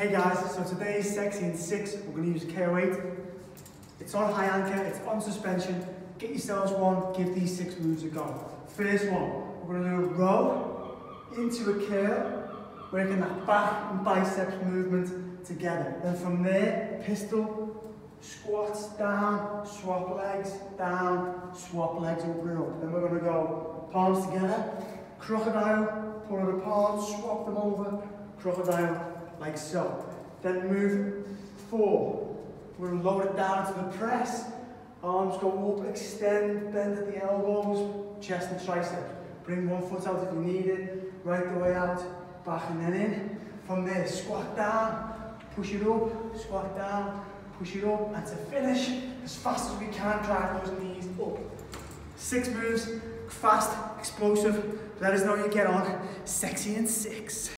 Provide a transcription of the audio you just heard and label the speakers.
Speaker 1: Hey guys, so today's sexy in six, we're going to use KO8. It's on high anchor, it's on suspension. Get yourselves one, give these six moves a go. First one, we're going to do a row into a curl, working that back and biceps movement together. Then from there, pistol, squats down, swap legs, down, swap legs, and up. Then we're going to go palms together, crocodile, pull it apart, swap them over, crocodile, like so. Then move four. We're going to lower it down to the press. Arms go up, extend, bend at the elbows, chest and triceps. Bring one foot out if you need it, right the way out, back and then in. From there, squat down, push it up, squat down, push it up, and to finish, as fast as we can, drive those knees up. Six moves, fast, explosive. Let us know you get on. Sexy in six.